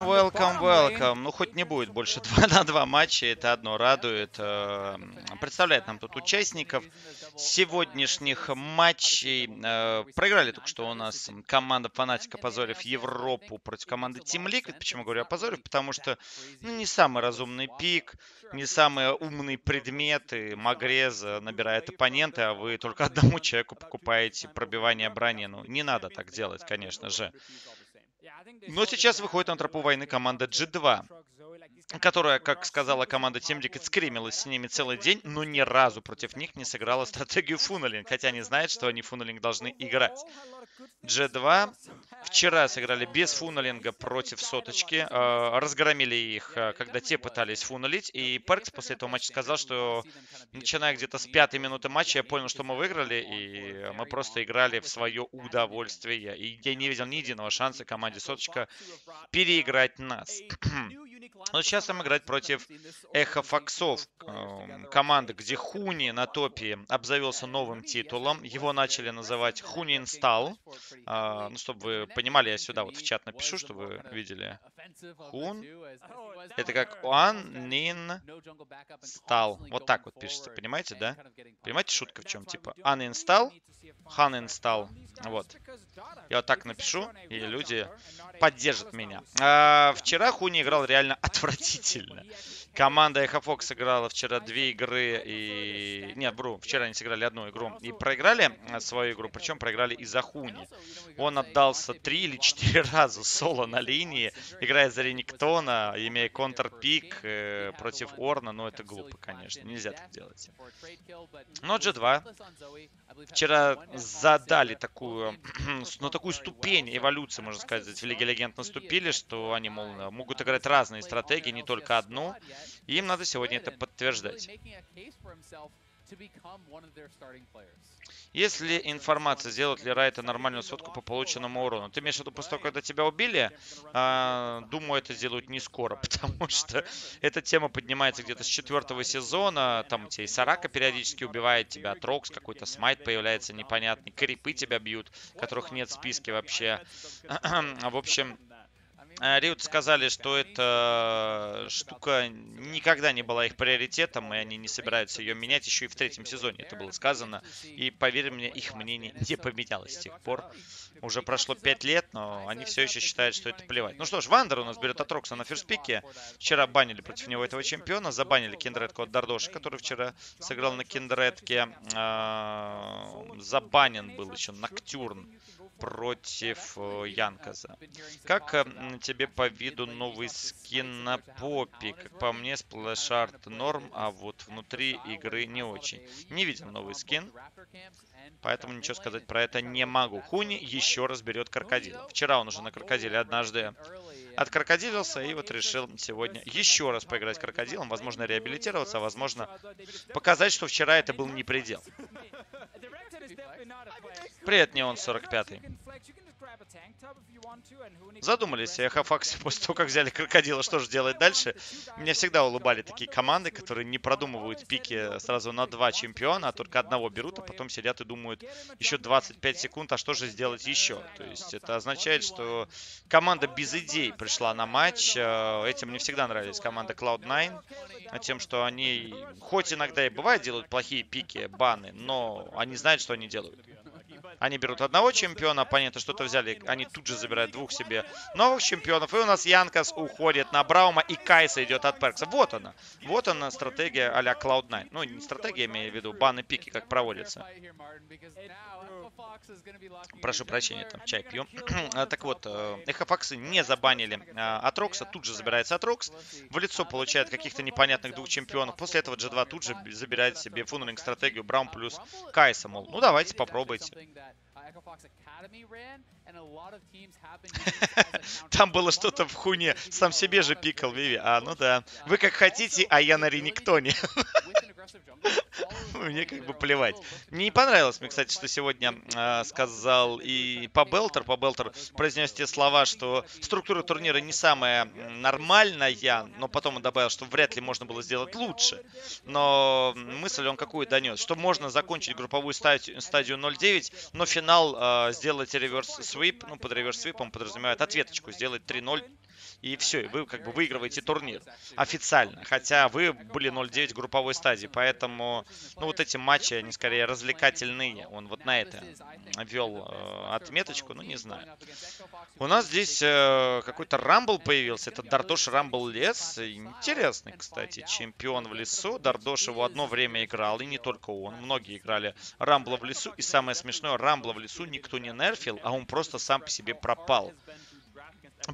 Welcome, welcome. Ну, хоть не будет больше 2 на 2 матча, это одно радует. Э, представляет нам тут участников сегодняшних матчей. Э, проиграли только что у нас команда Фанатика Позорев Европу против команды Team Liquid. Почему говорю о Позорев? Потому что ну, не самый разумный пик, не самые умные предметы. Магреза набирает оппоненты, а вы только одному человеку покупаете пробивание брони. Ну, не надо так делать, конечно же. Но сейчас выходит на тропу войны команда G2, которая, как сказала команда Team Liquid, скримилась с ними целый день, но ни разу против них не сыграла стратегию фуннелинг, хотя они знают, что они фуннелинг должны играть. G2 вчера сыграли без фуннелинга против соточки, э, разгромили их, э, когда те пытались фуннелить, и Перкс после этого матча сказал, что начиная где-то с пятой минуты матча я понял, что мы выиграли, и мы просто играли в свое удовольствие. И я не видел ни единого шанса команде соточка переиграть нас. Но сейчас там играть против Эхо Фоксов, эм, команды, где Хуни на топе обзавелся новым титулом. Его начали называть Хуни Инстал. А, ну, чтобы вы понимали, я сюда вот в чат напишу, чтобы вы видели. Хун. Это как Уан Нин Стал. Вот так вот пишется, понимаете, да? Понимаете, шутка в чем? Типа Uninstall, Uninstall. Вот. Я вот так напишу, и люди поддержат меня. А, вчера Хуни играл реально отвратительно. Команда Эхо Фокс сыграла вчера две игры и... Нет, бру, вчера они сыграли одну игру и проиграли э, свою игру, причем проиграли из-за Хуни. Он отдался три или четыре раза соло на линии, играя за Рениктона, имея контрпик э, против Орна, но это глупо, конечно, нельзя так делать. Но G2 вчера задали такую, ну, такую ступень эволюции, можно сказать, в Лиге Легенд наступили, что они, мол, могут играть разные стратегии, не только одну. И им надо сегодня это подтверждать. Если информация, сделает ли Райта нормальную сотку по полученному урону? Ты имеешь в виду после того, когда тебя убили? А, думаю, это сделают не скоро, потому что эта тема поднимается где-то с четвертого сезона. Там тебя и Сорака периодически убивает тебя, Атрокс какой-то smite появляется непонятный, крипы тебя бьют, которых нет в списке вообще. В общем, Э, Riot сказали, что эта штука никогда не была их приоритетом, и они не собираются ее менять еще и в третьем сезоне. Это было сказано. И поверь мне, их мнение не поменялось с тех пор. Уже прошло 5 лет, но они все еще считают, что это плевать. Ну что ж, Wunder у нас берет Атрокса на first pick е. Вчера банили против него этого чемпиона. Забанили Киндредку от Дардоши, который вчера сыграл на Киндредке. А, забанен был еще Ноктюрн против э, Янкоса. Как э, тебе по виду новый скин на попе? Как по мне, splash art норм, а вот внутри игры не очень. Не видел новый скин, поэтому ничего сказать про это не могу. Хуни еще раз берет крокодил. Вчера он уже на крокодиле однажды открокодилился и вот решил сегодня еще раз поиграть крокодилом. Возможно, реабилитироваться, возможно показать, что вчера это был не предел. Привет, Неон 45. Задумались. о Хафаксе после того, как взяли крокодила, что же делать дальше? Меня всегда улыбали такие команды, которые не продумывают пики сразу на два чемпиона, а только одного берут, а потом сидят и думают еще 25 секунд, а что же сделать еще? То есть это означает, что команда без идей пришла на матч. Э, этим мне всегда нравились команда Cloud9, тем, что они хоть иногда и бывает делают плохие пики, баны, но они знают, что они делают. Они берут одного чемпиона, оппоненты что-то взяли, они тут же забирают двух себе новых чемпионов. И у нас Янкас уходит на Браума, и Кайса идет от Перкса. Вот она. Вот она стратегия а-ля Cloud9. Ну, не стратегия, имею в виду, баны пики, как проводится. Прошу прощения, там чай пью. А, так вот, э, Эхофаксы не забанили а, Атрокса, тут же забирается Атрокс. В лицо получает каких-то непонятных двух чемпионов. После этого G2 тут же забирает себе фуннелинг стратегию Браун плюс Кайса, мол, ну давайте попробуйте. Там было что-то в хуне. Сам себе же пикал Виви. А, ну да. Вы как хотите, а я на Рениктоне. Мне как бы плевать. Мне не понравилось мне, кстати, что сегодня э, сказал и по Белтер. По Белтер произнес те слова, что структура турнира не самая нормальная, но потом он добавил, что вряд ли можно было сделать лучше. Но мысль он какую донес, что можно закончить групповую стадию, стадию 0-9, но финал э, сделать реверс свип, ну под реверс свипом подразумевает ответочку, сделать 3-0 и все, и вы как бы выигрываете турнир официально, хотя вы были 0-9 групповой стадии, поэтому, ну, вот эти матчи, они скорее развлекательные, он вот на это ввел э, отметочку, ну, не знаю. У нас здесь э, какой-то Рамбл появился, это Дардош Рамбл Лес, интересный, кстати, чемпион в лесу, Дардош его одно время играл, и не только он, многие играли Рамбла в лесу, и самое смешное, Рамбла в лесу никто не нерфил, а он просто сам по себе пропал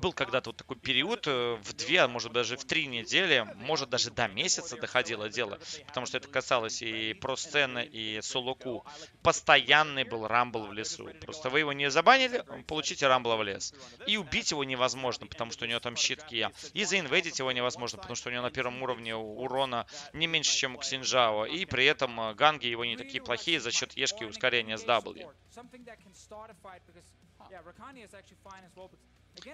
был когда-то вот такой период э, в две, а может даже в три недели, может даже до месяца доходило дело, потому что это касалось и про сцены, и солоку. Постоянный был рамбл в лесу. Просто вы его не забанили, получите рамбла в лес. И убить его невозможно, потому что у него там щитки. И заинвейдить его невозможно, потому что у него на первом уровне урона не меньше, чем у Ксинжао. И при этом э, ганги его не такие плохие за счет ешки ускорения с W.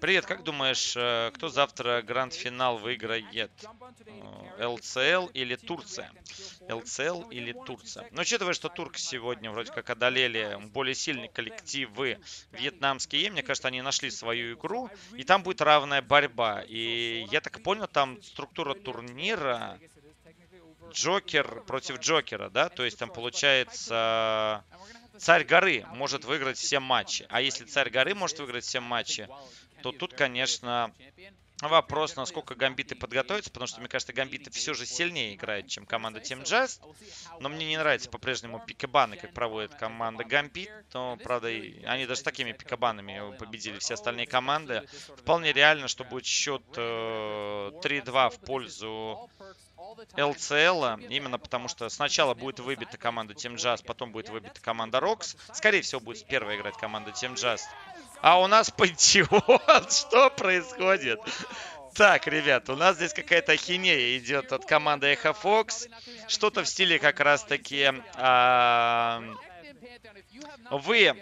Привет, как думаешь, э, кто завтра гранд-финал выиграет? ЛЦЛ или Турция? ЛЦЛ или Турция? Но учитывая, что турки сегодня вроде как одолели более сильные коллективы вьетнамские, мне кажется, они нашли свою игру, и там будет равная борьба. И я так понял, там структура турнира Джокер против Джокера, да? То есть там получается Царь горы может выиграть все матчи. А если Царь горы может выиграть все матчи, то тут, конечно, вопрос, насколько гамбиты подготовятся, потому что, мне кажется, гамбиты все же сильнее играют, чем команда Team Just. Но мне не нравится по-прежнему пикабаны, как проводит команда Гамбит. Но, правда, они даже такими пикабанами победили все остальные команды. Вполне реально, что будет счет 3-2 э, в пользу LCL, именно потому что сначала будет выбита команда Team Jazz, потом будет выбита команда Rocks. Скорее всего, будет первая играть команда Team Jazz. А у нас Пантеон. Что происходит? Так, ребят, у нас здесь какая-то хинея идет от команды Echo Fox. Что-то в стиле как раз-таки... А, вы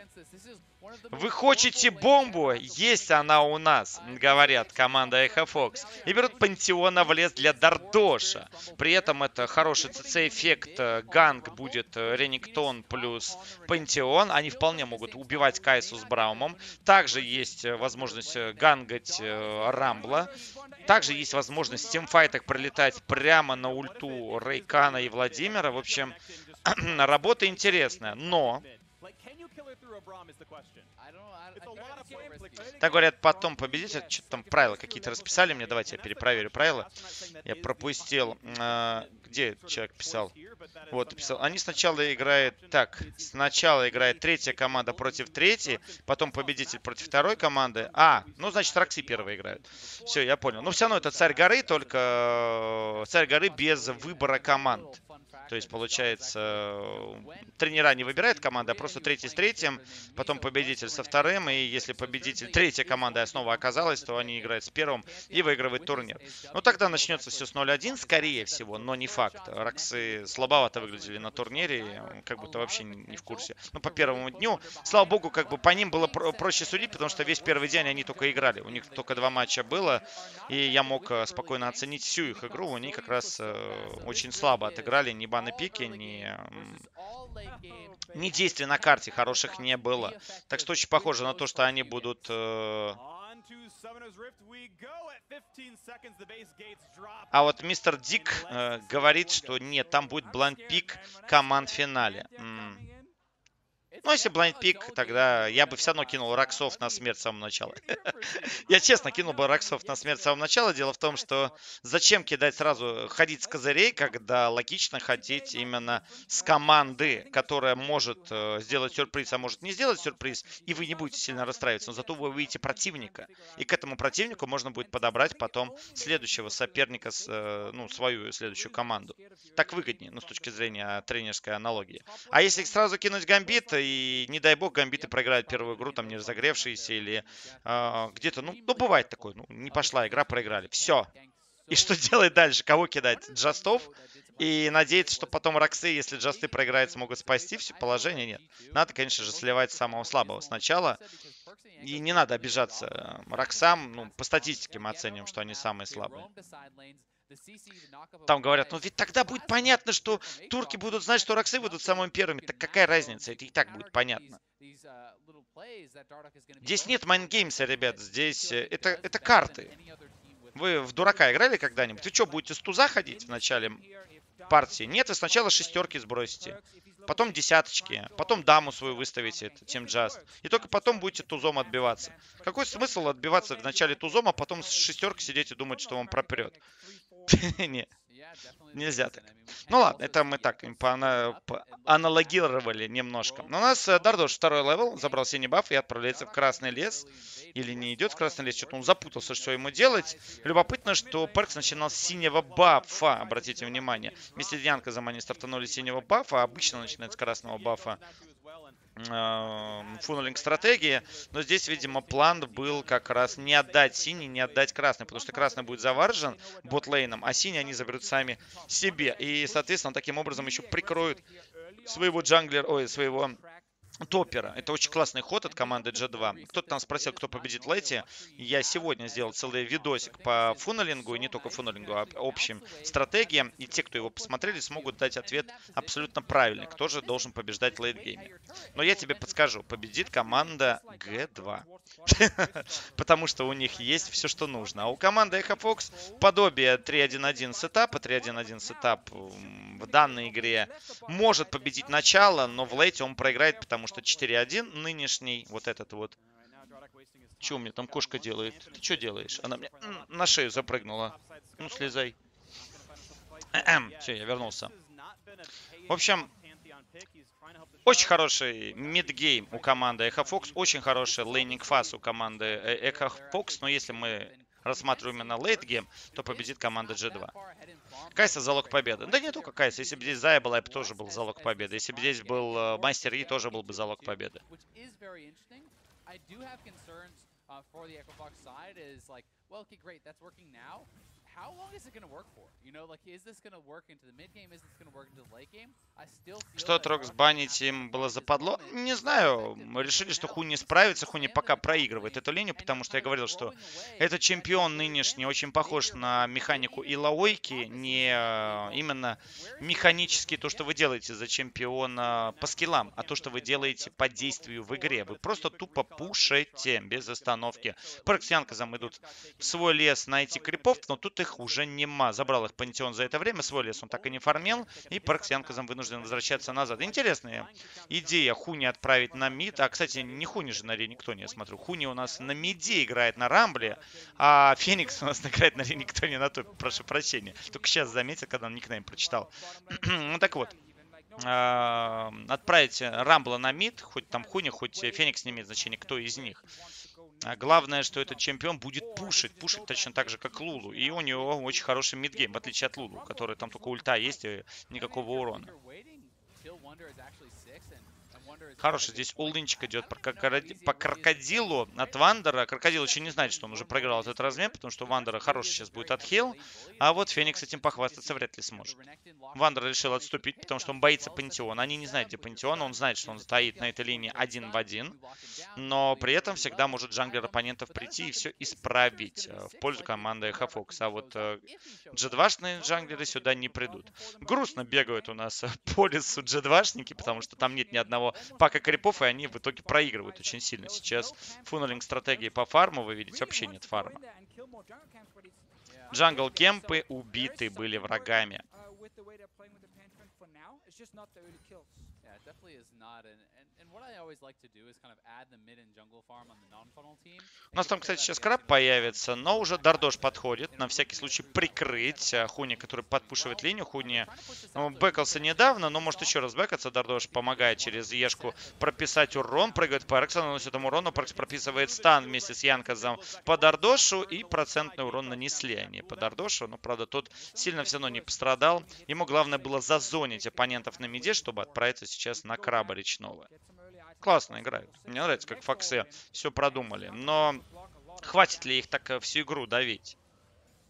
вы хотите бомбу? Есть она у нас, говорят команда Echo Fox. И берут Пантеона в лес для Дардоша. При этом это хороший ЦЦ-эффект. Ганг будет э, Рениктон плюс Пантеон. Они вполне могут убивать Кайсу с Браумом. Также есть э, возможность э, гангать Рамбла. Также есть возможность в тимфайтах пролетать прямо на ульту Рейкана и Владимира. В общем, работа интересная. Но так говорят, потом победитель. Что-то там правила какие-то расписали мне. Давайте я перепроверю правила. Я пропустил. А, где человек писал? Вот, писал. Они сначала играют... Так, сначала играет третья команда против третьей, потом победитель против второй команды. А, ну, значит, Рокси первые играют. Все, я понял. Но все равно это Царь горы, только э, Царь горы без выбора команд. То есть, получается, тренера не выбирает команда, а просто третий с третьим, потом победитель со вторым, и если победитель третья команда снова оказалась, то они играют с первым и выигрывают турнир. Ну, тогда начнется все с 0-1, скорее всего, но не факт. Роксы слабовато выглядели на турнире, как будто вообще не в курсе. Ну, по первому дню, слава богу, как бы по ним было про проще судить, потому что весь первый день они только играли. У них только два матча было, и я мог э, спокойно оценить всю их игру. Они как раз э, очень слабо отыграли, не на пике, ни, ни действий на карте хороших не было. Так что очень похоже на то, что они будут... Э... А вот мистер Дик э, говорит, что нет, там будет блайнд пик команд в финале. М ну, если Blind Пик, тогда я бы все равно кинул Роксов на смерть с самого начала. я честно кинул бы Роксов на смерть с самого начала. Дело в том, что зачем кидать сразу, ходить с козырей, когда логично ходить именно с команды, которая может э, сделать сюрприз, а может не сделать сюрприз, и вы не будете сильно расстраиваться. Но зато вы увидите противника. И к этому противнику можно будет подобрать потом следующего соперника, э, ну, свою следующую команду. Так выгоднее, ну, с точки зрения тренерской аналогии. А если сразу кинуть гамбит и не дай бог гамбиты проиграют первую игру, там не разогревшиеся или э, где-то, ну, ну, бывает такое, ну, не пошла игра, проиграли. Все. И что делать дальше? Кого кидать? Джастов? И надеяться, что потом Роксы, если Джасты проиграют, смогут спасти все положение? Нет. Надо, конечно же, сливать самого слабого сначала. И не надо обижаться Роксам. Ну, по статистике мы оценим, что они самые слабые. Там говорят, ну ведь тогда будет понятно, что турки будут знать, что Роксы будут самыми первыми. Так какая разница? Это и так будет понятно. Здесь нет майнгеймса, ребят. Здесь э, это, это карты. Вы в дурака играли когда-нибудь? Вы что, будете с туза ходить в начале партии? Нет, вы сначала шестерки сбросите. Потом десяточки. Потом даму свою выставите, это тимджаст. И только потом будете тузом отбиваться. Какой смысл отбиваться в начале тузом, а потом с шестеркой сидеть и думать, что он пропрет? Нет. Нельзя так. Ну ладно, это мы так аналогировали немножко. Но у нас э, Дардош второй левел, забрал синий баф и отправляется в Красный лес. Или не идет в Красный лес, что-то он запутался, что ему делать. Любопытно, что Перкс начинал с синего бафа, обратите внимание. Вместе с Янкозом они стартанули синего бафа, обычно начинает с красного бафа. Фуннелинг стратегии. Но здесь, видимо, план был как раз не отдать синий, не отдать красный, потому что красный будет заваржен ботлейном, а синий они заберут сами себе. И, соответственно, таким образом еще прикроют своего джанглера, ой, своего топера. Это очень классный ход от команды G2. Кто-то там спросил, кто победит Лети. Я сегодня сделал целый видосик по фуннелингу, и не только фуннелингу, а общим стратегиям. И те, кто его посмотрели, смогут дать ответ абсолютно правильный. Кто же должен побеждать лейтгейме. Но я тебе подскажу, победит команда G2. Потому что у них есть все, что нужно. А у команды Echo Fox подобие 3-1-1 сетапа. 3-1-1 сетап в данной игре может победить начало, но в лейте он проиграет, потому что 4-1 нынешний, вот этот вот. Че у меня там кошка делает? Ты что делаешь? Она мне на шею запрыгнула. Ну, слезай. Все, я вернулся. В общем, очень хороший мидгейм у команды Echo Fox. Очень хороший лейнинг фаз у команды Echo Fox. Но если мы рассматриваем именно лейтгейм, то победит команда G2. Кайса залог победы. Да не только Кайса. Если бы здесь Зая была, я бы тоже был залог победы. Если бы здесь был э, Мастер И, тоже был бы залог победы. Uh, for the Echo Fox side is like, well, okay, great, that's working now. How long is it going to work for? You know, like, is this going to work into the mid game? Is this going to work into the late game? I still feel Что Трокс банить им было западло? Не знаю. Мы решили, что Хуни справится. Хуни пока проигрывает эту линию, потому что я говорил, что этот чемпион нынешний очень похож на механику Илаойки, не э, именно механически то, что вы делаете за чемпиона по скиллам, а то, что вы делаете по действию в игре. Вы просто тупо пушите без остановки. Парксианкозам идут в свой лес найти крипов, но тут их их уже нема. Забрал их Пантеон за это время, свой лес он так и не формил, и Парк с Янказом вынужден возвращаться назад. Интересная идея Хуни отправить на мид. А, кстати, не Хуни же на Рениктоне, я смотрю. Хуни у нас на миде играет на Рамбле, а Феникс у нас играет на Рениктоне на топе. Прошу прощения. Только сейчас заметил, когда он никнейм прочитал. ну так вот а, отправить Рамбла на мид, хоть там Хуни, хоть Феникс не имеет значения, кто из них. А главное, что этот чемпион будет пушить. Пушить точно так же, как Лулу. И у него очень хороший мидгейм, в отличие от Лулу, который там только ульта есть и никакого урона. Хороший здесь all-инчик идет по, крокодилу от Вандера. Крокодил еще не знает, что он уже проиграл этот размен, потому что Вандера хороший сейчас будет отхил. А вот Феникс этим похвастаться вряд ли сможет. Вандер решил отступить, потому что он боится Пантеона. Они не знают, где Пантеон. Он знает, что он стоит на этой линии один в один. Но при этом всегда может джанглер оппонентов прийти и все исправить э, в пользу команды Эхо Фокс. А вот G2-шные э, джанглеры сюда не придут. Грустно бегают у нас по лесу G2-шники, потому что там нет ни одного пака крипов, и они в итоге проигрывают очень сильно. Сейчас фуннелинг стратегии по фарму, вы видите, вообще нет фарма. Джангл кемпы убиты были врагами. У нас там, кстати, сейчас краб появится, но уже Дардош подходит. На всякий случай прикрыть э, Хуни, который подпушивает линию. Хуни ну, бэкался недавно, но может еще раз бэкаться. Дардош помогает через Ешку прописать урон. Прыгает Паркс, наносит ему урон, но Паркс прописывает стан вместе с Янказом по Дардошу. И процентный урон нанесли они по Дардошу. Но, правда, тот сильно все равно не пострадал. Ему главное было зазонить оппонентов на миде, чтобы отправиться сейчас на краба речного. Классно играют. Мне нравится, как Фоксы все продумали. Но хватит ли их так э, всю игру давить?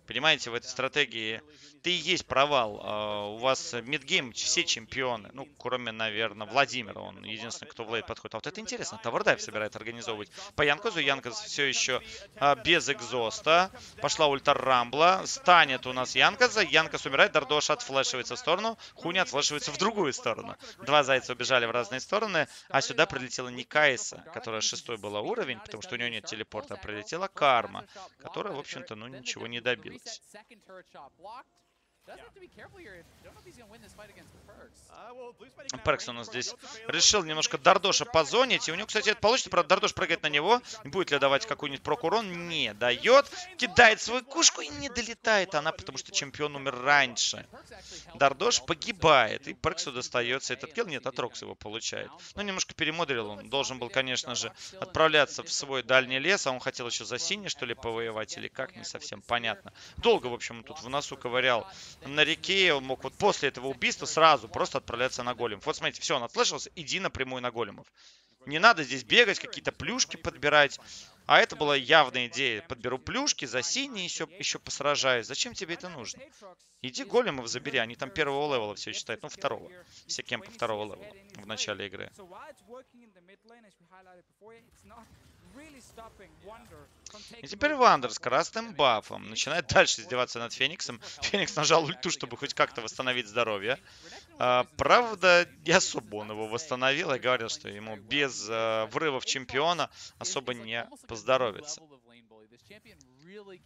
Понимаете, в этой стратегии ты и есть провал. А, у вас мидгейм все чемпионы. Ну, кроме, наверное, Владимира. Он единственный, кто в лейт подходит. А вот это интересно. Тавардайв собирает организовывать по Янкозу. Янкоз все еще а, без экзоста. Пошла ультра Рамбла. Станет у нас Янкоза. Янкоз умирает. Дардош отфлешивается в сторону. Хуни отфлешивается в другую сторону. Два зайца убежали в разные стороны. А сюда прилетела Никайса, которая шестой была уровень, потому что у нее нет телепорта. А прилетела Карма, которая, в общем-то, ну ничего не добилась. reset second turret shot blocked. Перкс у нас здесь решил немножко Дардоша позонить. И у него, кстати, это получится. Правда, Дардош прыгает на него. Будет ли давать какой-нибудь прокурон? Не дает. Кидает свою кушку и не долетает она, потому что чемпион умер раньше. Дардош погибает. И Перксу достается этот килл. Нет, от Рокс его получает. Ну, немножко перемудрил он. Должен был, конечно же, отправляться в свой дальний лес. А он хотел еще за синий, что ли, повоевать. Или как, не совсем понятно. Долго, в общем, тут в носу ковырял на реке, он мог вот после этого убийства сразу просто отправляться на голем. Вот смотрите, все, он отфлешился, иди напрямую на големов. Не надо здесь бегать, какие-то плюшки подбирать. А это была явная идея. Подберу плюшки, за синие еще, еще посражаюсь. Зачем тебе это нужно? Иди големов забери, они там первого левела все считают. Ну, второго. Все кемпы второго левела в начале игры. И теперь Вандер с красным бафом начинает дальше издеваться над Фениксом. Феникс нажал ульту, чтобы хоть как-то восстановить здоровье. А, правда, не особо он его восстановил. Я говорил, что ему без а, врывов чемпиона особо не поздоровится.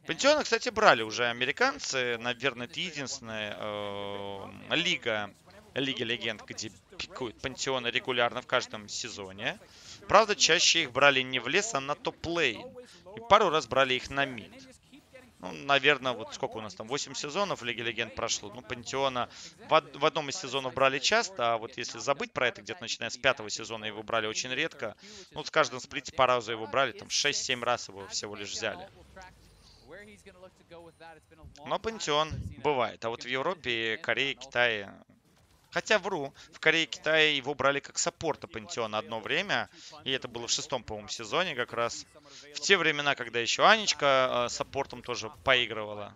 Пантеона, кстати, брали уже американцы. Наверное, это единственная э, лига, Лига Легенд, где пикуют пантеоны регулярно в каждом сезоне. Правда, чаще их брали не в лес, а на топ-лейн. И пару раз брали их на мид. Ну, наверное, вот сколько у нас там, 8 сезонов Лиги Легенд прошло. Ну, Пантеона в, в одном из сезонов брали часто, а вот если забыть про это, где-то начиная с пятого сезона его брали очень редко. Ну, с каждым сплите по разу его брали, там 6-7 раз его всего лишь взяли. Но Пантеон бывает. А вот в Европе, Корее, Китае Хотя вру, в Корее и Китае его брали как саппорта Пантеона одно время. И это было в шестом, по-моему, сезоне как раз. В те времена, когда еще Анечка э, саппортом тоже поигрывала.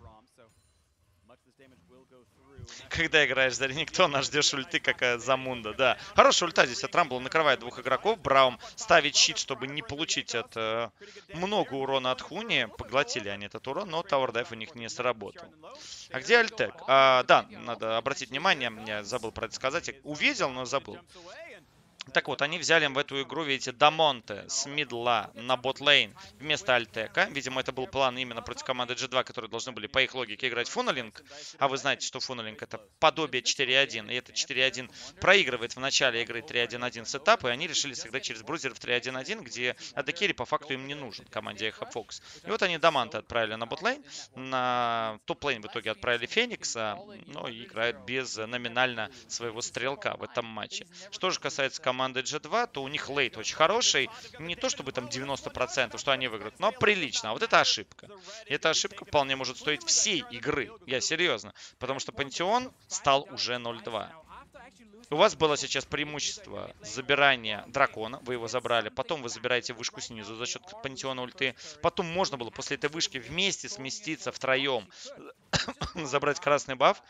Когда играешь за Рениктона, ждешь ульты, как Замунда, да. Хорошая ульта здесь от Рамбла, накрывает двух игроков. Браум ставит щит, чтобы не получить от э, много урона от Хуни. Поглотили они этот урон, но Tower у них не сработал. А где Альтек? А, да, надо обратить внимание, я забыл про это сказать. Увидел, но забыл. Так вот, они взяли в эту игру, видите, Дамонте с мидла на ботлейн вместо Альтека. Видимо, это был план именно против команды G2, которые должны были по их логике играть funneling. А вы знаете, что funneling это подобие 4-1. И это 4-1 проигрывает в начале игры 3-1-1 сетап. И они решили сыграть через брузер в 3-1-1, где АД керри по факту им не нужен, команде Эхо Фокс. И вот они Дамонте отправили на ботлейн. На топ-лейн в итоге отправили Феникса. Но играют без номинально своего стрелка в этом матче. Что же касается команды команды G2, то у них лейт очень хороший. Не то чтобы там 90%, что они выиграют, но прилично. А вот это ошибка. И эта ошибка вполне может стоить всей игры. Я серьезно. Потому что Пантеон стал уже 0-2. У вас было сейчас преимущество забирания дракона, вы его забрали, потом вы забираете вышку снизу за счет пантеона ульты, потом можно было после этой вышки вместе сместиться втроем, забрать красный баф,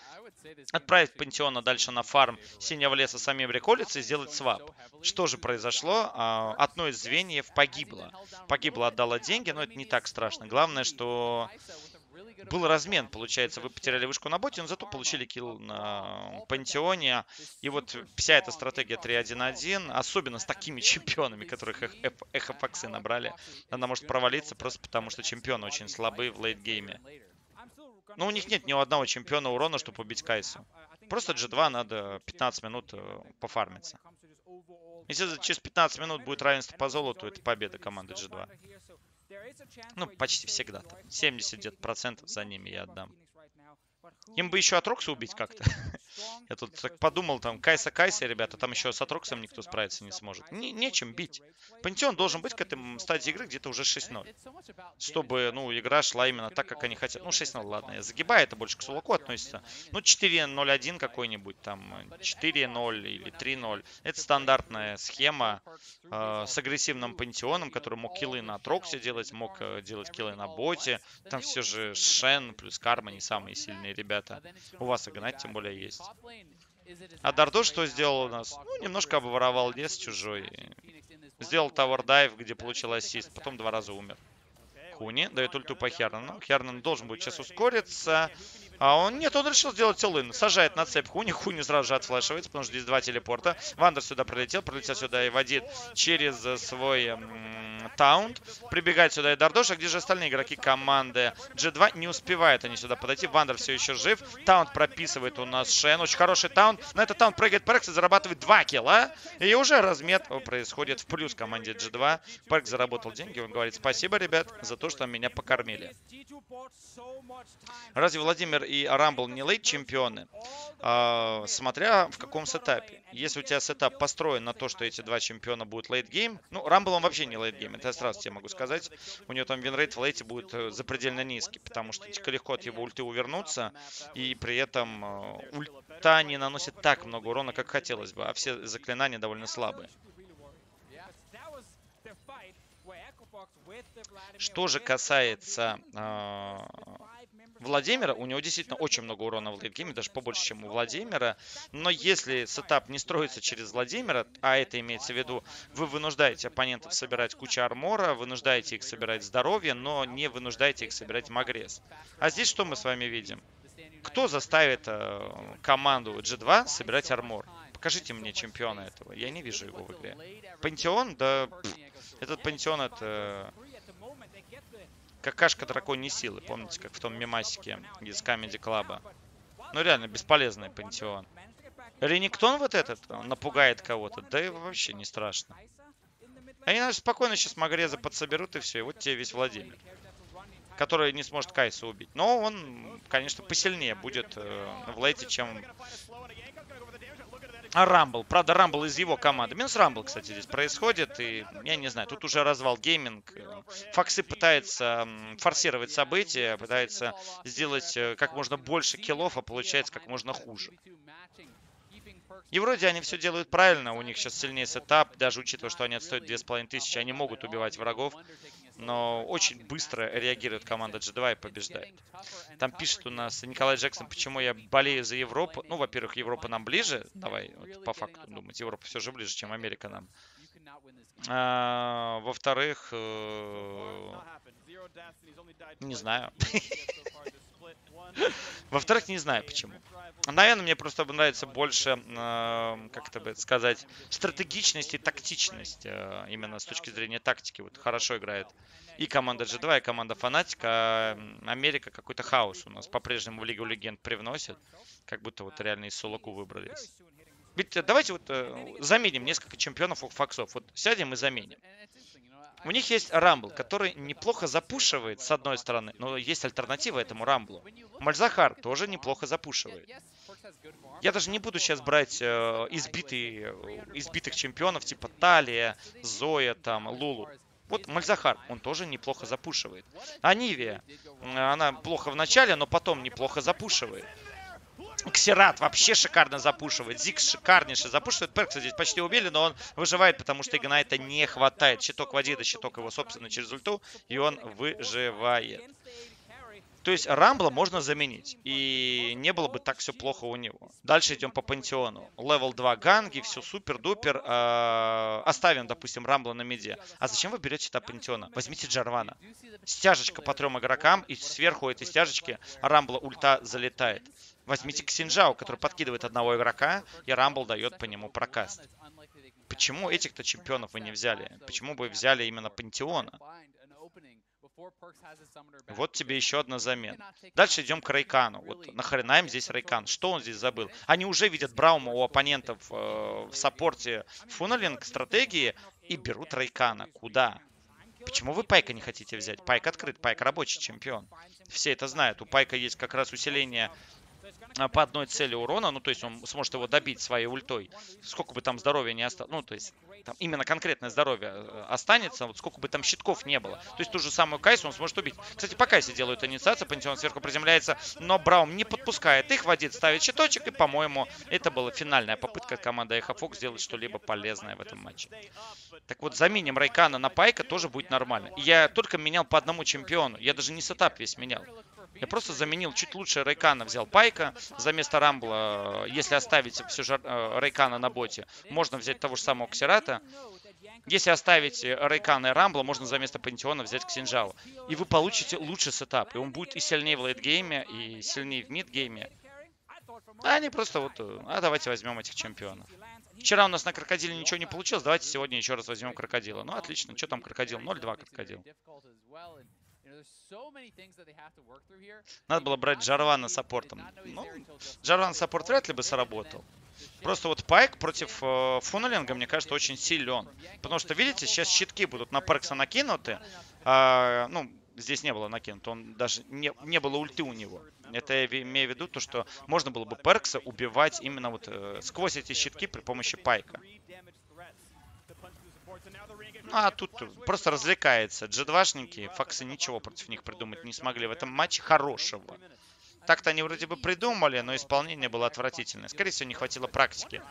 отправить Пантеона дальше на фарм синего леса самим реколиться и сделать свап. Что же произошло? А, одно из звеньев погибло. Погибло, отдало деньги, но это не так страшно. Главное, что был размен, получается. Вы потеряли вышку на боте, но зато получили килл на пантеоне. И вот вся эта стратегия 3-1-1, особенно с такими чемпионами, которых Эхо Фоксы набрали, она может провалиться просто потому, что чемпионы очень слабые в лейтгейме. Но у них нет ни одного чемпиона урона, чтобы убить Кайсу. Просто G2 надо 15 минут э, пофармиться. Если через 15 минут будет равенство по золоту, это победа команды G2. Ну, почти всегда. Там. 70 где-то процентов за ними я отдам. Им бы еще Атрокса убить как-то. Я тут так подумал, там, Кайса Кайса, ребята, там еще с Атроксом никто справиться не сможет. Не, нечем бить. Пантеон должен быть к этой стадии игры где-то уже 6-0. Чтобы, ну, игра шла именно так, как они хотят. Ну, 6-0, ладно, я загибаю, это больше к Сулаку относится. Ну, 4-0-1 какой-нибудь, там, 4-0 или 3-0. Это стандартная схема э, с агрессивным пантеоном, который мог киллы на Атроксе делать, мог э, делать киллы на боте. Там все же Шен плюс Карма не самые сильные ребята. У вас Игнат тем более есть. А Дардош что сделал у нас? Ну, немножко обворовал лес чужой. Сделал дайв, где получил ассист, потом два раза умер. Хуни дает ульту по Хернану. Хернан должен будет сейчас ускориться. А он, нет, он решил сделать all-in. Сажает на цепь Хуни. Хуни сразу же отфлешивается, потому что здесь два телепорта. Вандер сюда пролетел, пролетел сюда и входит через свой таунт. Прибегает сюда и Дардош. А где же остальные игроки команды? G2 не успевают они сюда подойти. Вандер все еще жив. Таунт прописывает у нас Шен. Очень хороший таунт. На этот таунт прыгает Перкс и зарабатывает 2 килла. И уже размен происходит в плюс команде G2. Перкс заработал деньги. Он говорит спасибо, ребят, за то, что меня покормили. Разве Владимир и Рамбл не late чемпионы? А, смотря в каком сетапе. Если у тебя сетап построен на то, что эти два чемпиона будут late game, ну, Рамбл он вообще не late game, это я сразу тебе могу сказать. У него там винрейт в лейте будет э, запредельно низкий, потому что легко от его ульты увернуться, и при этом э, ульта не наносит так много урона, как хотелось бы, а все заклинания довольно слабые. Что же касается э, Владимира, у него действительно очень много урона в лейтгейме, даже побольше, чем у Владимира. Но если сетап не строится через Владимира, а это имеется в виду, вы вынуждаете оппонентов собирать кучу армора, вынуждаете их собирать здоровье, но не вынуждаете их собирать магрес. А здесь что мы с вами видим? Кто заставит э, команду G2 собирать армор? Покажите мне чемпиона этого. Я не вижу его в игре. Пантеон? Да... Пфф, этот пантеон это какашка драконьей силы. Помните, как в том мемасике из Камеди Клаба? Ну, реально, бесполезный пантеон. Ренектон вот этот напугает кого-то. Да и вообще не страшно. Они, наверное, спокойно сейчас Магрезу подсоберут и все. И вот тебе весь Владимир. Который не сможет Кайса убить. Но он, конечно, посильнее будет э, в лейте, чем а Рамбл. Правда, Рамбл из его команды. Минус Рамбл, кстати, здесь происходит. И я не знаю, тут уже развал gaming. Фоксы пытается форсировать события, пытается сделать э, как можно больше киллов, а получается как можно хуже. И вроде они все делают правильно, у них сейчас сильнее сетап, даже учитывая, что они отстоят 2500, они могут убивать врагов, но очень быстро реагирует команда G2 и побеждает. Там пишет у нас Николай Джексон, почему я болею за Европу. Ну, во-первых, Европа нам ближе, давай вот, по факту думать, Европа все же ближе, чем Америка нам. А, во-вторых, э, не знаю. Во-вторых, не знаю почему. Наверное, мне просто нравится больше, э, как это бы сказать, стратегичность и тактичность. Э, именно с точки зрения тактики. Вот хорошо играет и команда G2, и команда Фанатика. А Америка какой-то хаос у нас по-прежнему в Лигу Легенд привносит. Как будто вот реально из Сулаку выбрались. Ведь э, давайте вот заменим несколько чемпионов у факсов. Вот сядем и заменим. У них есть Рамбл, который неплохо запушивает, с одной стороны, но есть альтернатива этому Рамблу. Мальзахар тоже неплохо запушивает. Я даже не буду сейчас брать э, избитые, избитых чемпионов, типа Талия, Зоя, там, Лулу. Вот Мальзахар, он тоже неплохо запушивает. А Нивия, она плохо в начале, но потом неплохо запушивает. Ксерат вообще шикарно запушивает. Зикс шикарнейше запушивает. Перкса здесь почти убили, но он выживает, потому что Игнайта не хватает. Щиток Вадида, щиток его, собственно, через ульту. И он выживает. То есть Рамбла можно заменить. И не было бы так все плохо у него. Дальше идем по пантеону. Левел 2 ганги, все супер-дупер. Э, оставим, допустим, Рамбла на меде. А зачем вы берете это пантеона? Возьмите Джарвана. Стяжечка по трем игрокам. И сверху этой стяжечки Рамбла ульта залетает. Возьмите Ксинжао, который подкидывает одного игрока, и Рамбл дает по нему прокаст. Почему этих-то чемпионов вы не взяли? Почему вы взяли именно Пантеона? Вот тебе еще одна замена. Дальше идем к Рейкану. Вот нахрена им здесь Рейкан? Что он здесь забыл? Они уже видят Браума у оппонентов э, в саппорте фуннелинг стратегии и берут Рейкана. Куда? Почему вы Пайка не хотите взять? Пайк открыт, Пайк рабочий чемпион. Все это знают. У Пайка есть как раз усиление по одной цели урона, ну, то есть он сможет его добить своей ультой, сколько бы там здоровья не осталось, ну, то есть там именно конкретное здоровье э, останется, вот сколько бы там щитков не было. То есть ту же самую Кайсу он сможет убить. Кстати, по Кайсе делают инициацию, Пантеон сверху приземляется, но Браум не подпускает их, входит, ставит щиточек, и, по-моему, это была финальная попытка команды Эхо Фокс сделать что-либо полезное в этом матче. Так вот, заменим Рэйкана на Пайка тоже будет нормально. Я только менял по одному чемпиону, я даже не сетап весь менял. Я просто заменил чуть лучше Рейкана, взял Пайка за место Рамбла. Если оставить все же э, Рейкана на боте, можно взять того же самого Ксерата. Если оставить Рейкана и Рамбла, можно за место Пантеона взять Ксинжао. И вы получите лучший сетап. И он будет и сильнее в лейтгейме, и сильнее в мидгейме. А они просто вот, э, а давайте возьмем этих чемпионов. Вчера у нас на крокодиле ничего не получилось, давайте сегодня еще раз возьмем крокодила. Ну, отлично. Что там крокодил? 0-2 крокодил. Надо было брать Джарвана саппортом. Ну, Джарван саппорт вряд ли бы сработал. Просто вот Пайк против э, Фуннелинга, мне кажется, очень силен. Потому что, видите, сейчас щитки будут на Перкса накинуты. А, ну, здесь не было накинуто. Он даже не, не было ульты у него. Это я имею в виду то, что можно было бы Перкса убивать именно вот э, сквозь эти щитки при помощи Пайка. А тут просто развлекается. G2-шники, Факсы ничего против них придумать не смогли в этом матче хорошего. Так-то они вроде бы придумали, но исполнение было отвратительное. Скорее всего, не хватило практики.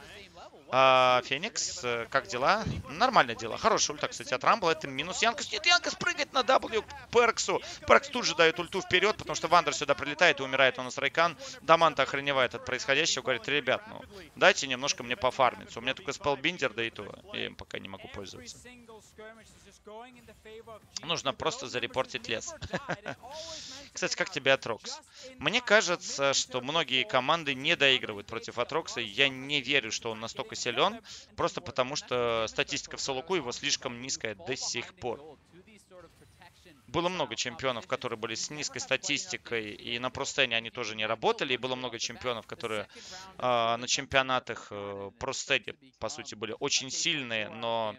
А, Феникс, э, как дела? Нормальное дело. Хорошая ульта, кстати, от Рамбла. Это минус Янкос. Нет, Янкос прыгает на W Перксу. Перкс тут же дает ульту вперед, потому что Вандер сюда прилетает и умирает у нас Рейкан. Дамонте охреневает от происходящего. Говорит, ребят, ну, дайте немножко мне пофармиться. У меня только Spellbinder, да и то. Я им пока не могу пользоваться. Нужно просто зарепортить лес. Кстати, как тебе Атрокс? Мне кажется, что многие команды не доигрывают против Атрокса. Я не верю, что он настолько силен, просто потому что статистика в Солоку его слишком низкая до сих пор. Было много чемпионов, которые были с низкой статистикой, и на простене они тоже не работали. И было много чемпионов, которые э, на чемпионатах э, простене, по сути, были очень сильные, но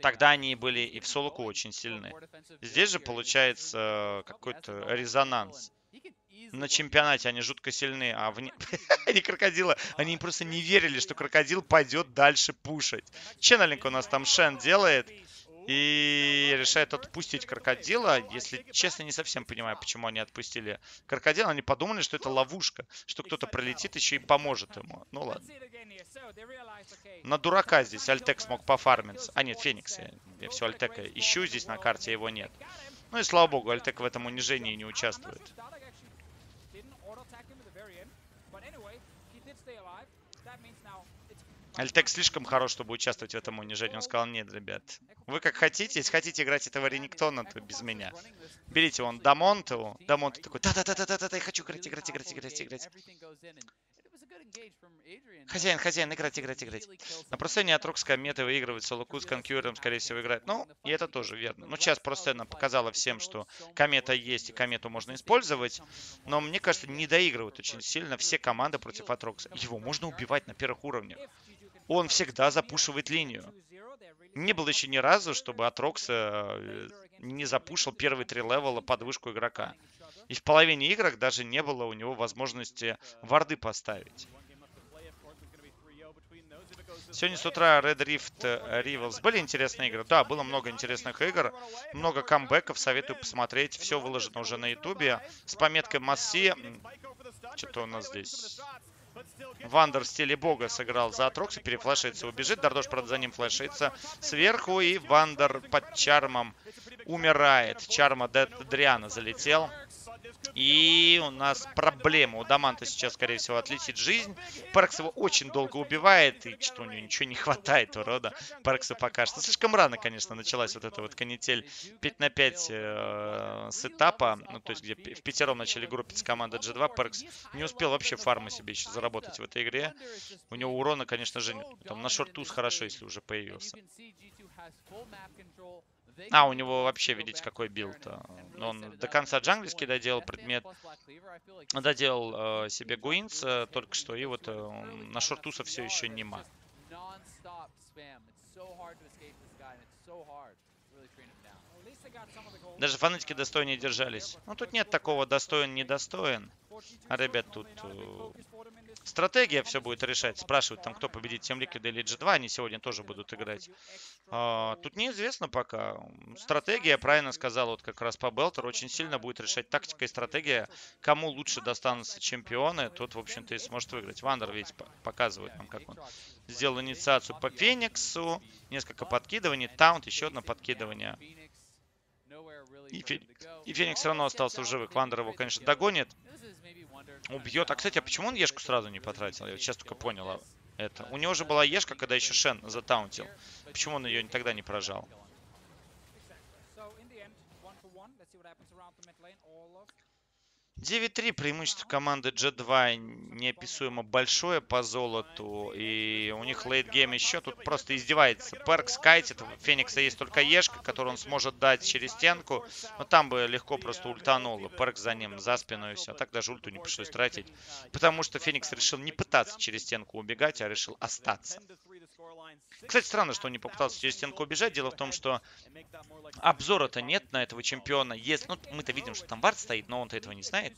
Тогда они были и в Солоку очень сильны. Здесь же получается какой-то резонанс. На чемпионате они жутко сильны, а вне... они крокодила, они просто не верили, что крокодил пойдет дальше пушить. Ченнелинг у нас там Шен делает и решает отпустить крокодила. Если честно, не совсем понимаю, почему они отпустили крокодила. Они подумали, что это ловушка, что кто-то пролетит еще и поможет ему. Ну ладно. На дурака здесь Альтек смог пофармиться. А нет, Феникс. Я, я все Альтека ищу здесь на карте, его нет. Ну и слава богу, Альтек в этом унижении не участвует. Альтек слишком хорош, чтобы участвовать в этом унижении. Он сказал, нет, ребят, вы как хотите. Если хотите играть этого Рениктона, то без меня. Берите вон Дамонту. Дамонту такой, да-да-да-да-да, я хочу играть, играть, играть, играть, играть. Хозяин, хозяин, играть, играть, играть. На просцене Атрокс Комета выигрывает, solo queue с Конкьюером, скорее всего, играет. Ну, и это тоже верно. Ну, сейчас просцена показала всем, что Комета есть, и Комету можно использовать. Но мне кажется, не доигрывают очень сильно все команды против Атрокса. Его можно убивать на первых уровнях. Он всегда запушивает линию. Не было еще ни разу, чтобы Атрокса э, не запушил первые три левела под вышку игрока. И в половине игр даже не было у него возможности варды поставить. Сегодня с утра Red Rift э, Rivals были интересные игры? Да, было много интересных игр, много камбэков, советую посмотреть. Все выложено уже на ютубе. С пометкой Масси. Что-то у нас здесь... Вандер в стиле бога сыграл за Атрокса, перефлешится, убежит. Дардок, правда, за ним флешится сверху. И Вандер под чармом умирает. Чарм Адриана залетел. И у нас проблема. У Даманта сейчас, скорее всего, отлетит жизнь. Паркс его очень долго убивает, и что у него ничего не хватает урода. Парксу пока что. Слишком рано, конечно, началась вот эта вот канитель 5 на 5 э, с этапа. Ну, то есть, где в пятером начали группиться команда G2. Паркс не успел вообще фармы себе еще заработать в этой игре. У него урона, конечно же, нет. Там на шортуз хорошо, если уже появился. А, у него вообще, видите, какой билд. Он до конца джанглийский доделал предмет. Доделал э, себе Guinsoo's э, только что. И вот э, Nashor's Tooth а все еще нема. Даже фанатики достойнее держались. Ну, тут нет такого достоин, недостоин. А, ребят, тут э, стратегия все будет решать. Спрашивают там, кто победит, Team Liquid или G2. Они сегодня тоже будут играть. А, тут неизвестно пока. Стратегия, правильно сказал вот как раз Pobelter, очень сильно будет решать тактика и стратегия. Кому лучше достанутся чемпионы, тот, в общем-то, и сможет выиграть. Вандер ведь показывает нам, как он сделал инициацию по Фениксу. Несколько подкидываний. Taunt, еще одно подкидывание. И, Фе... и Феникс все равно остался в живых. Вандер его, конечно, догонит. Убьет. А, кстати, а почему он Ешку сразу не потратил? Я сейчас только понял а, это. У него же была Ешка, когда еще Шен затаунтил. Почему он ее тогда не прожал? 9-3 преимущество команды G2 неописуемо большое по золоту. И у них лейтгейм еще тут просто издевается. Перк скайтит. У Феникса есть только Ешка, которую он сможет дать через стенку. Но там бы легко просто ультанул. Перк за ним, за спину и все. А так даже ульту не пришлось тратить. Потому что Феникс решил не пытаться через стенку убегать, а решил остаться. Кстати, странно, что он не попытался через стенку убежать. Дело в том, что обзора-то нет на этого чемпиона. Есть, ну, мы-то видим, что там Вард стоит, но он-то этого не знает.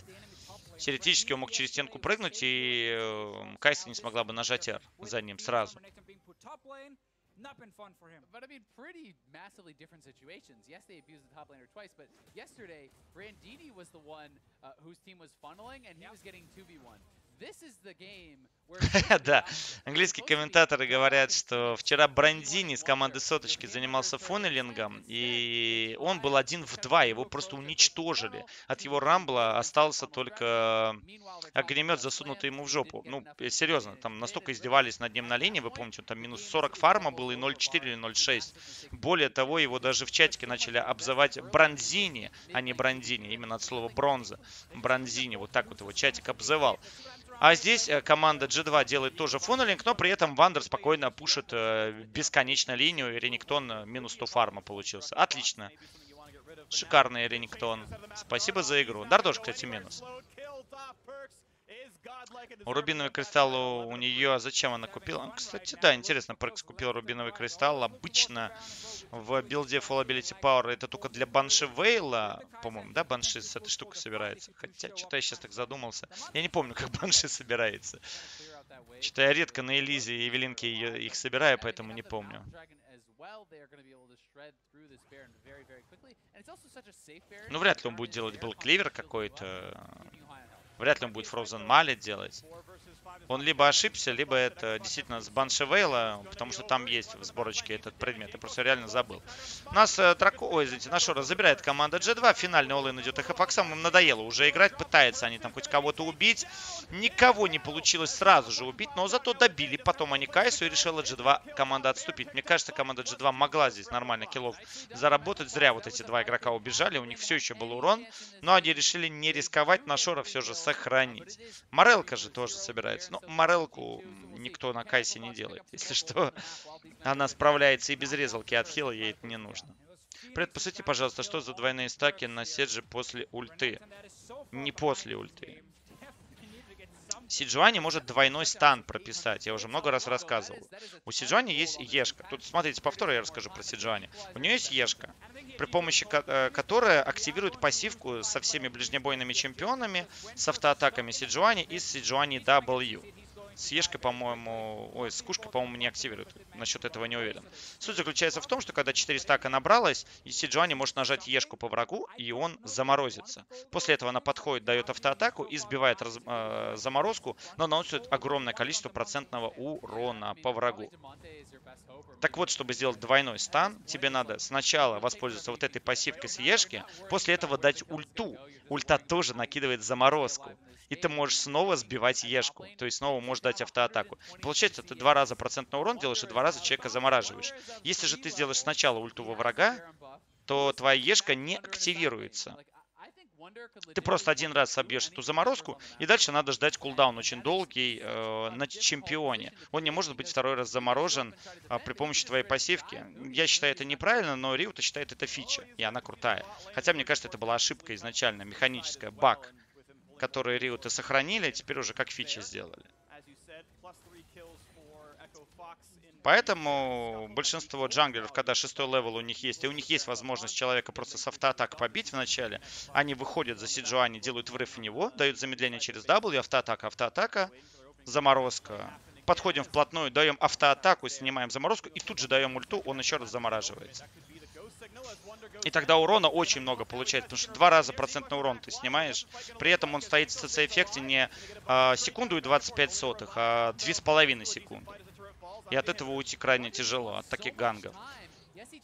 Теоретически он мог через стенку прыгнуть, и э, Кайса не смогла бы нажать R за ним сразу. not been fun for him. But I mean, pretty massively different situations. Yes, they abused the top laner twice, but yesterday, Brandini was the one uh, whose team was funneling, and he was getting 2v1. Да, английские комментаторы говорят, что вчера Брандини с команды Соточки занимался фуннелингом, и он был один в два, его просто уничтожили. От его рамбла остался только огнемет, засунутый ему в жопу. Ну, серьезно, там настолько издевались над ним на линии, вы помните, там минус 40 фарма было и 0.4 или 0.6. Более того, его даже в чатике начали обзывать Бронзини, а не Брандини, именно от слова бронза. Бронзини, вот так вот его чатик обзывал. А здесь э, команда G2 делает тоже фуннелинг, но при этом Вандер спокойно пушит э, бесконечно линию. Рениктон э, минус 100 фарма получился. Отлично. Шикарный Рениктон. Спасибо за игру. Дардош, кстати, минус. У рубиновый кристалл у нее... Зачем она купила? Кстати, да, интересно. Перкс купил рубиновый кристалл. Обычно в билде Full Ability Power это только для Банши Вейла. По-моему, да, Банши с этой штукой собирается. Хотя, что-то я сейчас так задумался. Я не помню, как Банши собирается. Что-то я редко на Элизе и Эвелинке их собираю, поэтому не помню. Ну, вряд ли он будет делать был кливер какой-то. Вряд ли он будет Frozen Mallet делать. Он либо ошибся, либо это действительно с Баншевейла, потому что там есть в сборочке этот предмет. Я просто реально забыл. У нас э, Драко, ой, извините, Нашора забирает команда G2. Финальный олын идет Эхофаксам. Им надоело уже играть. Пытаются они там хоть кого-то убить. Никого не получилось сразу же убить, но зато добили. Потом они Кайсу и решила G2 команда отступить. Мне кажется, команда G2 могла здесь нормально киллов заработать. Зря вот эти два игрока убежали. У них все еще был урон. Но они решили не рисковать. Нашора все же сохранить. Морелка же тоже собирается. Ну, Морелку никто на кайсе не делает. Если что, она справляется и без резалки от хила, ей это не нужно. Привет, посмотрите, пожалуйста, что за двойные стаки на Седже после ульты? Не после ульты. Сиджуани может двойной стан прописать. Я уже много раз рассказывал. У Сиджуани есть Ешка. Тут, смотрите, повторно я расскажу про Сиджуани. У нее есть Ешка, при помощи э, которой активирует пассивку со всеми ближнебойными чемпионами, с автоатаками Сиджуани и с Сиджуани W. С Ешкой, по-моему... Ой, с Кушкой, по-моему, не активируют. Насчет этого не уверен. Суть заключается в том, что когда 4 стака набралось, и Сиджуани может нажать Ешку по врагу, и он заморозится. После этого она подходит, дает автоатаку и сбивает раз, э, заморозку, но наносит огромное количество процентного урона по врагу. Так вот, чтобы сделать двойной стан, тебе надо сначала воспользоваться вот этой пассивкой с Ешки, после этого дать ульту. Ульта тоже накидывает заморозку и ты можешь снова сбивать ешку. То есть снова можешь дать автоатаку. Получается, ты два раза процентный урон делаешь и два раза человека замораживаешь. Если же ты сделаешь сначала ульту во врага, то твоя ешка не активируется. Ты просто один раз собьешь эту заморозку, и дальше надо ждать кулдаун очень долгий э, на чемпионе. Он не может быть второй раз заморожен э, при помощи твоей пассивки. Я считаю это неправильно, но Риута считает это фича, и она крутая. Хотя, мне кажется, это была ошибка изначально, механическая, баг которые Риоты сохранили, теперь уже как фичи сделали. Поэтому большинство джанглеров, когда шестой левел у них есть, и у них есть возможность человека просто с автоатак побить в начале, они выходят за Сиджуани, делают врыв в него, дают замедление через W, автоатака, автоатака, заморозка. Подходим вплотную, даем автоатаку, снимаем заморозку и тут же даем ульту, он еще раз замораживается. И тогда урона очень много получается, потому что два раза процентный урон ты снимаешь. При этом он стоит в ЦЦ-эффекте не э, секунду и 25 сотых, а 2,5 секунды. И от этого уйти крайне тяжело, от таких гангов.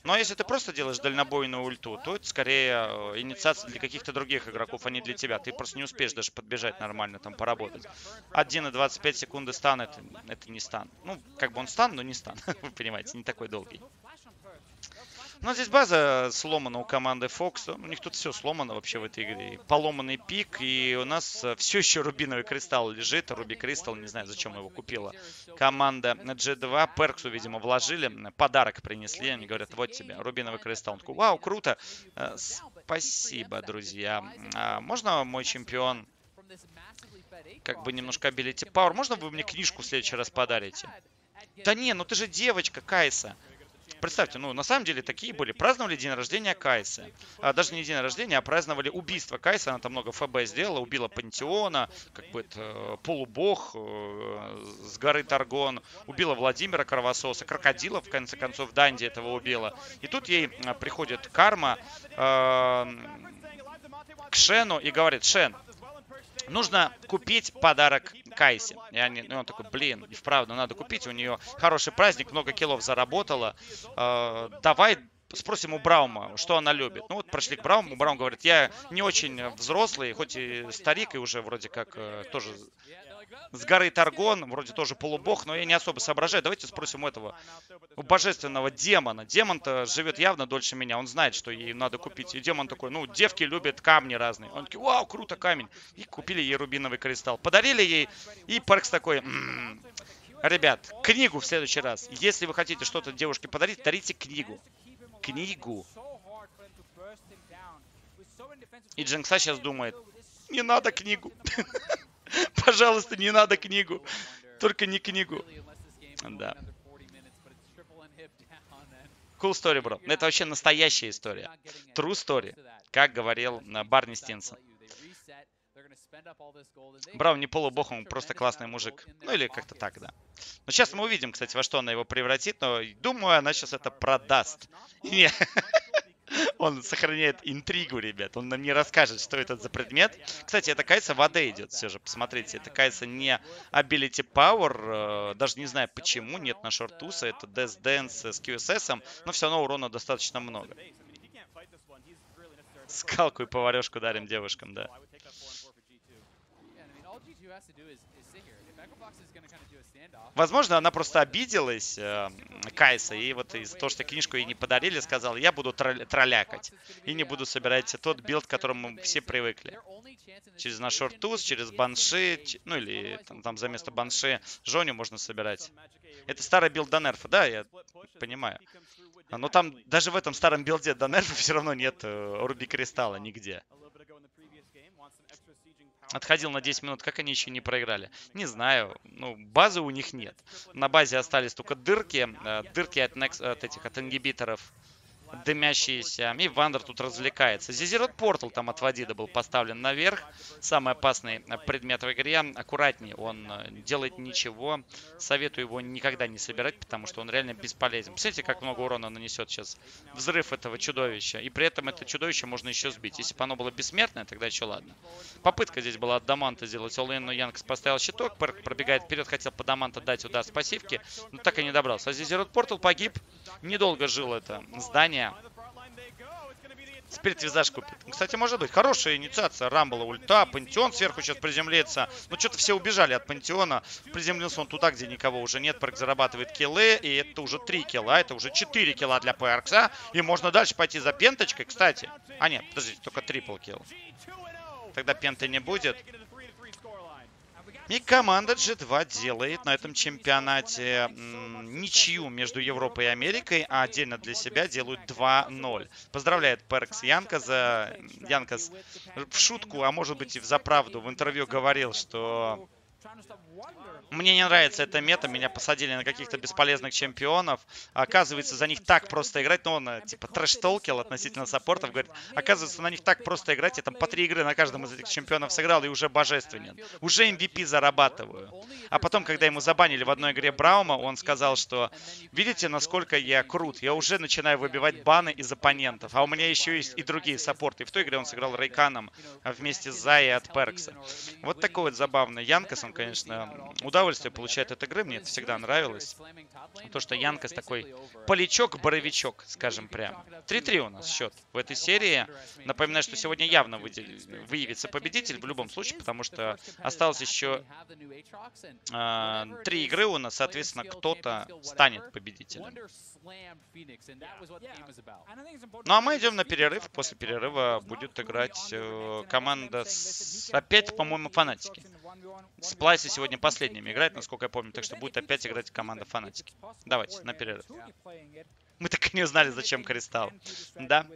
Но если ты просто делаешь дальнобойную ульту, то это скорее э, инициация для каких-то других игроков, а не для тебя. Ты просто не успеешь даже подбежать нормально, там поработать. 1,25 секунды стан это, это не стан. Ну, как бы он стан, но не стан. Вы понимаете, не такой долгий. Ну, здесь база сломана у команды Fox. У них тут все сломано вообще в этой игре. Поломанный пик, и у нас э, все еще рубиновый кристалл лежит. Руби Кристалл, не знаю, зачем его купила. Команда G2, Перксу, видимо, вложили. Подарок принесли. Они говорят, вот тебе, рубиновый кристалл. Он такой, вау, круто. Э, спасибо, друзья. А можно мой чемпион как бы немножко ability power? Можно вы мне книжку в следующий раз подарите? Да не, ну ты же девочка, Кайса представьте, ну, на самом деле такие были. Праздновали день рождения Кайса. А, даже не день рождения, а праздновали убийство Кайса. Она там много ФБ сделала, убила Пантеона, как бы это э, полубог э, с горы Таргон. Убила Владимира Кровососа, крокодила, в конце концов, Данди этого убила. И тут ей э, приходит карма э, к Шену и говорит, Шен, нужно купить подарок Кайсе. И, они, и он такой, блин, и вправду надо купить, у нее хороший праздник, много килов заработала. Э, давай спросим у Браума, что она любит. Ну вот прошли к Брауму, Браум говорит, я не очень взрослый, хоть и старик, и уже вроде как э, тоже с горы Таргон, вроде тоже полубог, но я не особо соображаю. Давайте спросим у этого у божественного демона. Демон-то живет явно дольше меня, он знает, что ей надо купить. И демон такой, ну, девки любят камни разные. Он такой, вау, круто, камень. И купили ей рубиновый кристалл. Подарили ей, и Паркс такой, м-м, ребят, книгу в следующий раз. Если вы хотите что-то девушке подарить, дарите книгу. Книгу. И Джинкса сейчас думает, не надо книгу. Пожалуйста, не надо книгу. Только не книгу. Да. Cool story, бро. Это вообще настоящая история. True story. Как говорил э, Барни Стинсон. Браун не полубог, он просто классный мужик. Ну или как-то так, да. Но сейчас мы увидим, кстати, во что она его превратит, но думаю, она сейчас это продаст. Не. Он сохраняет интригу, ребят. Он нам не расскажет, что это за предмет. Кстати, это кайса вода идет все же. Посмотрите, это кайса не Ability Power. Э, даже не знаю почему. Нет на шортуса. Это Death Dance с QSS. Но все равно урона достаточно много. Скалку и поварешку дарим девушкам, да. Возможно, она просто обиделась, э, Кайса, и вот из-за того, что книжку ей не подарили, сказала, я буду тролль троллякать. И не буду собирать тот билд, к которому мы все привыкли. Через Nashor's Tooth, через банши, ну или там, там за место банши Жоню можно собирать. Это старый билд до нерфа, да, я понимаю. Но там даже в этом старом билде до нерфа все равно нет э, Ruby Crystal а нигде. Отходил на 10 минут, как они еще не проиграли? Не знаю. Ну, базы у них нет. На базе остались только дырки. Э, дырки от, next, от этих, от ингибиторов дымящиеся. И Вандер тут развлекается. Zz'Rot Portal там от Вадида был поставлен наверх. Самый опасный предмет в игре. Аккуратнее, он э, делает ничего. Советую его никогда не собирать, потому что он реально бесполезен. Посмотрите, как много урона нанесет сейчас взрыв этого чудовища. И при этом это чудовище можно еще сбить. Если бы оно было бессмертное, тогда еще ладно. Попытка здесь была от Даманта сделать all но Янкс поставил щиток. Перк пробегает вперед, хотел по Даманта дать удар с пассивки, но так и не добрался. А Зизерот Портал погиб. Недолго жил это здание здание. Спирит визаж купит. Кстати, может быть. Хорошая инициация. Рамбла ульта. Пантеон сверху сейчас приземлится. Ну, что-то все убежали от Пантеона. Приземлился он туда, где никого уже нет. Перк зарабатывает киллы. И это уже 3 килла. Это уже 4 килла для Перкса. И можно дальше пойти за пенточкой, кстати. А, нет, подождите, только трипл килл. Тогда пенты не будет. И команда G2 делает на этом чемпионате ничью между Европой и Америкой, а отдельно для себя делают 2-0. Поздравляет Перкс Янкаса. Янкас в шутку, а может быть и в заправду в интервью говорил, что Мне не нравится эта мета, меня посадили на каких-то бесполезных чемпионов. Оказывается, за них так просто играть, ну он э, типа трэш-толкил относительно саппортов, говорит, оказывается, на них так просто играть, я там по три игры на каждом из этих чемпионов сыграл и уже божественен. Уже MVP зарабатываю. А потом, когда ему забанили в одной игре Браума, он сказал, что видите, насколько я крут, я уже начинаю выбивать баны из оппонентов, а у меня еще есть и другие саппорты. И в той игре он сыграл Рейканом вместе с Зай от Перкса. Вот такой вот забавный Янкас, он, конечно, удовольствие получает от игры, мне это всегда нравилось. То, что Янкас такой полячок-боровичок, скажем прямо. 3-3 у нас счет в этой серии. Напоминаю, что сегодня явно выявится победитель в любом случае, потому что осталось еще э, три игры у нас, соответственно, кто-то станет победителем. Ну а мы идем на перерыв. После перерыва будет играть э, команда с... Опять, по-моему, фанатики. Сплайси сегодня последними играет, насколько я помню. Так что будет опять играть команда фанатики. Давайте, на перерыв. Мы так и не узнали, зачем Кристалл. Да?